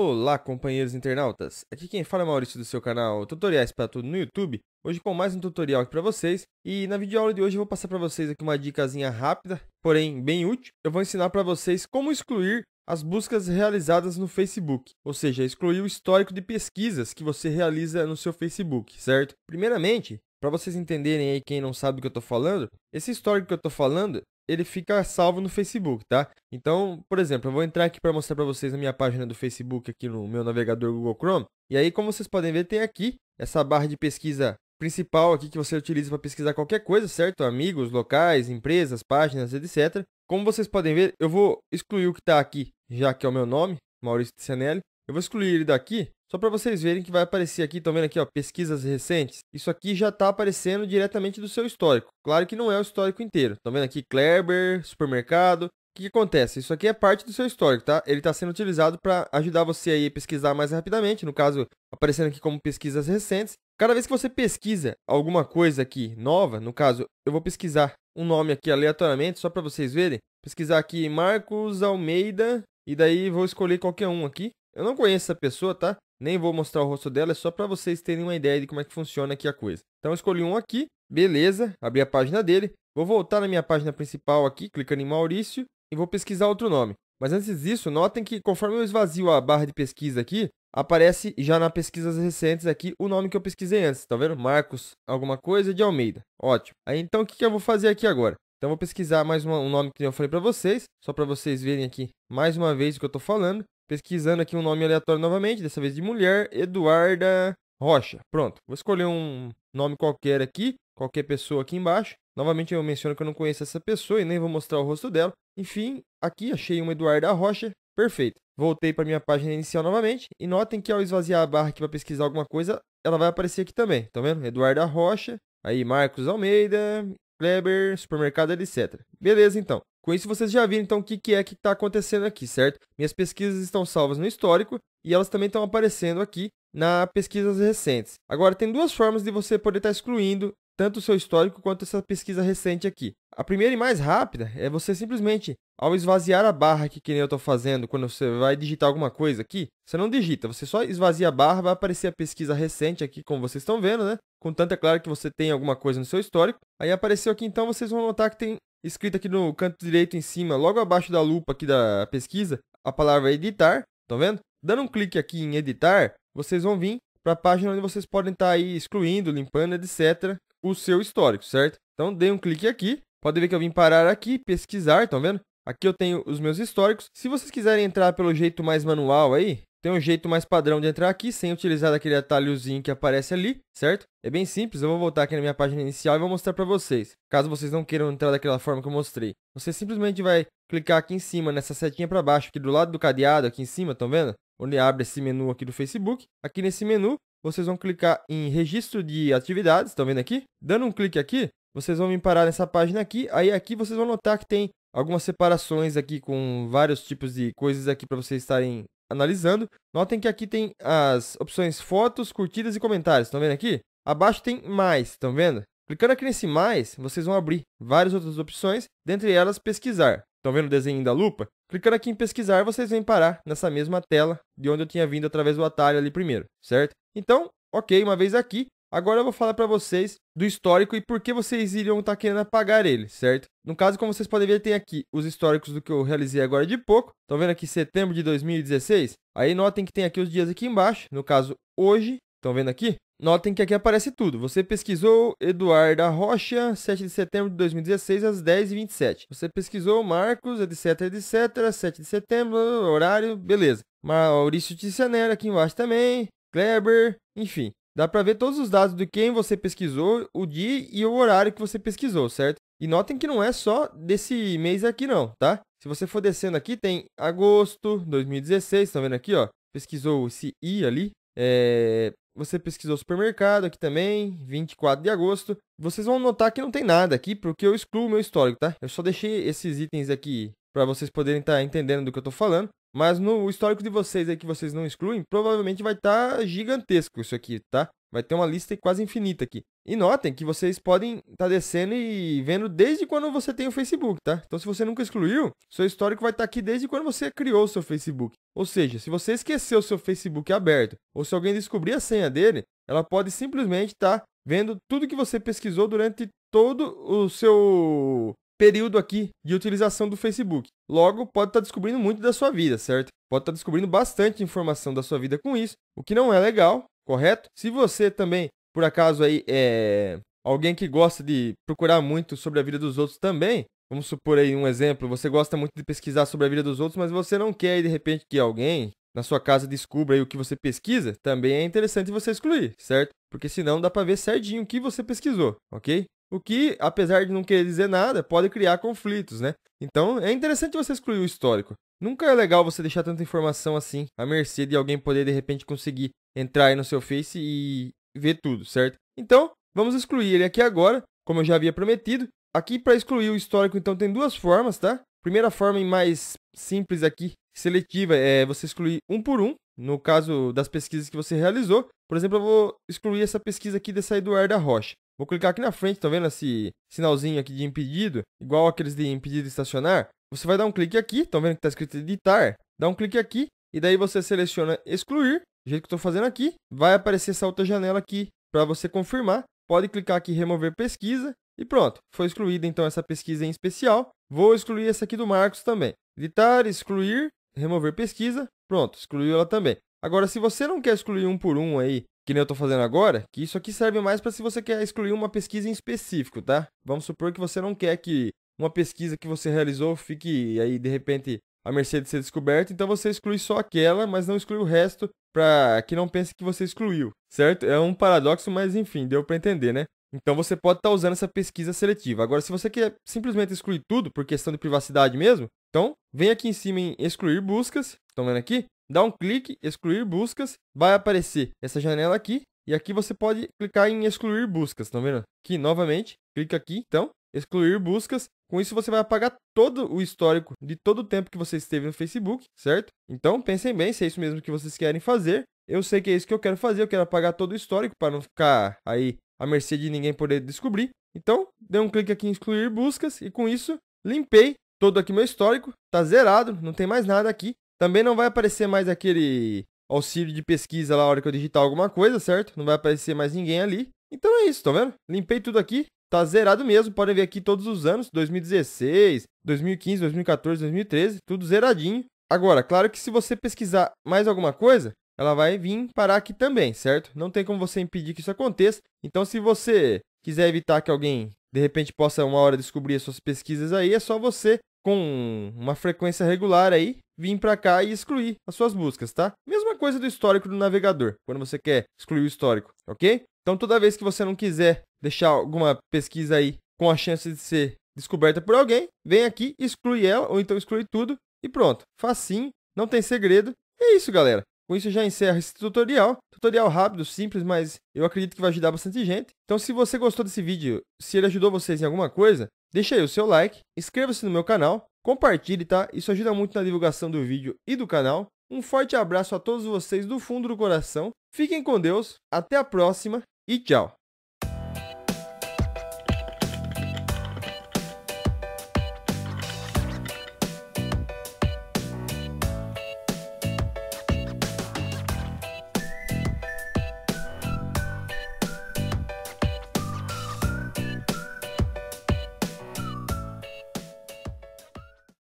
Olá, companheiros internautas! Aqui quem fala é Maurício do seu canal Tutoriais para Tudo no YouTube. Hoje com mais um tutorial aqui para vocês. E na videoaula de hoje eu vou passar para vocês aqui uma dicasinha rápida, porém bem útil. Eu vou ensinar para vocês como excluir as buscas realizadas no Facebook, ou seja, excluir o histórico de pesquisas que você realiza no seu Facebook, certo? Primeiramente, para vocês entenderem aí quem não sabe o que eu estou falando, esse histórico que eu estou falando ele fica salvo no Facebook, tá? Então, por exemplo, eu vou entrar aqui para mostrar para vocês a minha página do Facebook aqui no meu navegador Google Chrome. E aí, como vocês podem ver, tem aqui essa barra de pesquisa principal aqui que você utiliza para pesquisar qualquer coisa, certo? Amigos, locais, empresas, páginas, etc. Como vocês podem ver, eu vou excluir o que está aqui, já que é o meu nome, Maurício Tizianelli. Eu vou excluir ele daqui só para vocês verem que vai aparecer aqui, estão vendo aqui, ó, pesquisas recentes. Isso aqui já está aparecendo diretamente do seu histórico. Claro que não é o histórico inteiro. Estão vendo aqui Kleber, supermercado. O que, que, acontece? Isso aqui é parte do seu histórico, tá? Ele está sendo utilizado para ajudar você aí a pesquisar mais rapidamente. No caso, aparecendo aqui como pesquisas recentes. Cada vez que você pesquisa alguma coisa aqui nova, no caso, eu vou pesquisar um nome aqui aleatoriamente, só para vocês verem. Pesquisar aqui Marcos Almeida e daí vou escolher qualquer um aqui. Eu não conheço essa pessoa, tá? Nem vou mostrar o rosto dela, é só para vocês terem uma ideia de como é que funciona aqui a coisa. Então, escolhi um aqui, beleza, abri a página dele. Vou voltar na minha página principal aqui, clicando em Maurício, e vou pesquisar outro nome. Mas antes disso, notem que conforme eu esvazio a barra de pesquisa aqui, aparece já na pesquisas recentes aqui o nome que eu pesquisei antes, tá vendo? Marcos alguma coisa de Almeida. Ótimo. Aí então o que, eu vou fazer aqui agora? Então vou pesquisar mais um nome que eu falei para vocês, só para vocês verem aqui mais uma vez o que eu estou falando. Pesquisando aqui um nome aleatório novamente, dessa vez de mulher, Eduarda Rocha. Pronto, vou escolher um nome qualquer aqui, qualquer pessoa aqui embaixo. Novamente eu menciono que eu não conheço essa pessoa e nem vou mostrar o rosto dela. Enfim, aqui achei uma Eduarda Rocha, perfeito. Voltei para minha página inicial novamente e notem que ao esvaziar a barra aqui para pesquisar alguma coisa, ela vai aparecer aqui também, tá vendo? Eduarda Rocha, aí Marcos Almeida, Kleber, supermercado, etc. Beleza, então. Com isso, vocês já viram então o que, que é que está acontecendo aqui, certo? Minhas pesquisas estão salvas no histórico e elas também estão aparecendo aqui na pesquisas recentes. Agora, tem duas formas de você poder estar tá excluindo tanto o seu histórico quanto essa pesquisa recente aqui. A primeira e mais rápida é você simplesmente, ao esvaziar a barra aqui, que nem eu estou fazendo, quando você vai digitar alguma coisa aqui, você não digita, você só esvazia a barra, vai aparecer a pesquisa recente aqui, como vocês estão vendo, né? Contanto é claro que você tem alguma coisa no seu histórico. Aí apareceu aqui, então vocês vão notar que tem escrito aqui no canto direito em cima, logo abaixo da lupa aqui da pesquisa, a palavra editar, estão vendo? Dando um clique aqui em editar, vocês vão vir para a página onde vocês podem estar tá aí excluindo, limpando, etc, o seu histórico, certo? Então dê um clique aqui, pode ver que eu vim parar aqui, pesquisar, estão vendo? Aqui eu tenho os meus históricos. Se vocês quiserem entrar pelo jeito mais manual aí, tem um jeito mais padrão de entrar aqui, sem utilizar aquele atalhozinho que aparece ali, certo? É bem simples, eu vou voltar aqui na minha página inicial e vou mostrar para vocês. Caso vocês não queiram entrar daquela forma que eu mostrei. Você simplesmente vai clicar aqui em cima, nessa setinha para baixo, aqui do lado do cadeado, aqui em cima, estão vendo? Onde abre esse menu aqui do Facebook. Aqui nesse menu, vocês vão clicar em registro de atividades, estão vendo aqui? Dando um clique aqui, vocês vão vir parar nessa página aqui. Aí aqui vocês vão notar que tem algumas separações aqui com vários tipos de coisas aqui para vocês estarem analisando. Notem que aqui tem as opções fotos, curtidas e comentários. Estão vendo aqui? Abaixo tem mais, estão vendo? Clicando aqui nesse mais, vocês vão abrir várias outras opções, dentre elas pesquisar. Estão vendo o desenho da lupa? Clicando aqui em pesquisar, vocês vêm parar nessa mesma tela de onde eu tinha vindo através do atalho ali primeiro, certo? Então, ok, uma vez aqui, Agora eu vou falar para vocês do histórico e por que vocês iriam estar tá querendo apagar ele, certo? No caso, como vocês podem ver, tem aqui os históricos do que eu realizei agora de pouco. Estão vendo aqui setembro de 2016? Aí notem que tem aqui os dias aqui embaixo, no caso hoje, estão vendo aqui? Notem que aqui aparece tudo. Você pesquisou Eduarda Rocha, 7 de setembro de 2016, às 10h27. Você pesquisou Marcos, etc, etc, 7 de setembro, horário, beleza. Maurício Tizianera aqui embaixo também, Kleber, enfim. Dá para ver todos os dados de quem você pesquisou, o dia e o horário que você pesquisou, certo? E notem que não é só desse mês aqui não, tá? Se você for descendo aqui, tem agosto 2016, estão vendo aqui, ó? Pesquisou esse I ali. É... Você pesquisou supermercado aqui também, 24 de agosto. Vocês vão notar que não tem nada aqui, porque eu excluo o meu histórico, tá? Eu só deixei esses itens aqui para vocês poderem estar tá entendendo do que eu estou falando. Mas no histórico de vocês aí que vocês não excluem, provavelmente vai estar tá gigantesco isso aqui, tá? Vai ter uma lista quase infinita aqui. E notem que vocês podem estar tá descendo e vendo desde quando você tem o Facebook, tá? Então, se você nunca excluiu, seu histórico vai estar tá aqui desde quando você criou o seu Facebook. Ou seja, se você esqueceu o seu Facebook aberto, ou se alguém descobrir a senha dele, ela pode simplesmente estar tá vendo tudo que você pesquisou durante todo o seu período aqui de utilização do Facebook. Logo, pode estar tá descobrindo muito da sua vida, certo? Pode estar tá descobrindo bastante informação da sua vida com isso, o que não é legal, correto? Se você também, por acaso aí é alguém que gosta de procurar muito sobre a vida dos outros também, vamos supor aí um exemplo, você gosta muito de pesquisar sobre a vida dos outros, mas você não quer de repente que alguém na sua casa descubra aí o que você pesquisa, também é interessante você excluir, certo? Porque senão dá para ver certinho o que você pesquisou, ok? O que, apesar de não querer dizer nada, pode criar conflitos, né? Então é interessante você excluir o histórico. Nunca é legal você deixar tanta informação assim à mercê de alguém poder de repente conseguir entrar aí no seu Face e ver tudo, certo? Então, vamos excluir ele aqui agora, como eu já havia prometido. Aqui para excluir o histórico, então tem duas formas, tá? Primeira forma mais simples aqui, seletiva, é você excluir um por um, no caso das pesquisas que você realizou. Por exemplo, eu vou excluir essa pesquisa aqui dessa Eduarda Rocha. Vou clicar aqui na frente, tá vendo esse sinalzinho aqui de impedido? Igual aqueles de impedido estacionar. Você vai dar um clique aqui, estão vendo que está escrito editar? Dá um clique aqui e daí você seleciona excluir, do jeito que estou fazendo aqui. Vai aparecer essa outra janela aqui para você confirmar. Pode clicar aqui remover pesquisa e pronto. Foi excluída então essa pesquisa em especial. Vou excluir essa aqui do Marcos também. Editar, excluir, remover pesquisa. Pronto, excluiu ela também. Agora, se você não quer excluir um por um aí, que nem eu estou fazendo agora, que isso aqui serve mais para se você quer excluir uma pesquisa em específico, tá? Vamos supor que você não quer que uma pesquisa que você realizou fique aí de repente à mercê de ser descoberta, então você exclui só aquela, mas não exclui o resto para que não pense que você excluiu, certo? É um paradoxo, mas enfim, deu para entender, né? Então você pode estar tá usando essa pesquisa seletiva. Agora, se você quer simplesmente excluir tudo por questão de privacidade mesmo, então vem aqui em cima em excluir buscas. Estão vendo aqui? Dá um clique, excluir buscas, vai aparecer essa janela aqui, e aqui você pode clicar em excluir buscas, tá vendo? Aqui, novamente, clica aqui, então, excluir buscas. Com isso, você vai apagar todo o histórico de todo o tempo que você esteve no Facebook, certo? Então, pensem bem se é isso mesmo que vocês querem fazer. Eu sei que é isso que eu quero fazer, eu quero apagar todo o histórico para não ficar aí à mercê de ninguém poder descobrir. Então, dê um clique aqui em excluir buscas e com isso, limpei todo aqui meu histórico, tá zerado, não tem mais nada aqui. Também não vai aparecer mais aquele auxílio de pesquisa lá na hora que eu digitar alguma coisa, certo? Não vai aparecer mais ninguém ali. Então é isso, tá vendo? Limpei tudo aqui. Tá zerado mesmo, podem ver aqui todos os anos, 2016, 2015, 2014, 2013, tudo zeradinho. Agora, claro que se você pesquisar mais alguma coisa, ela vai vir parar aqui também, certo? Não tem como você impedir que isso aconteça. Então, se você quiser evitar que alguém, de repente, possa uma hora descobrir as suas pesquisas aí, é só você, com uma frequência regular aí, vir para cá e excluir as suas buscas, tá? Mesma coisa do histórico do navegador, quando você quer excluir o histórico, ok? Então, toda vez que você não quiser deixar alguma pesquisa aí com a chance de ser descoberta por alguém, vem aqui, exclui ela, ou então exclui tudo, e pronto. Facinho, não tem segredo. É isso, galera. Com isso, já encerro esse tutorial. Tutorial rápido, simples, mas eu acredito que vai ajudar bastante gente. Então, se você gostou desse vídeo, se ele ajudou vocês em alguma coisa, deixa aí o seu like, inscreva-se no meu canal, compartilhe, tá? Isso ajuda muito na divulgação do vídeo e do canal. Um forte abraço a todos vocês do fundo do coração. Fiquem com Deus, até a próxima e tchau!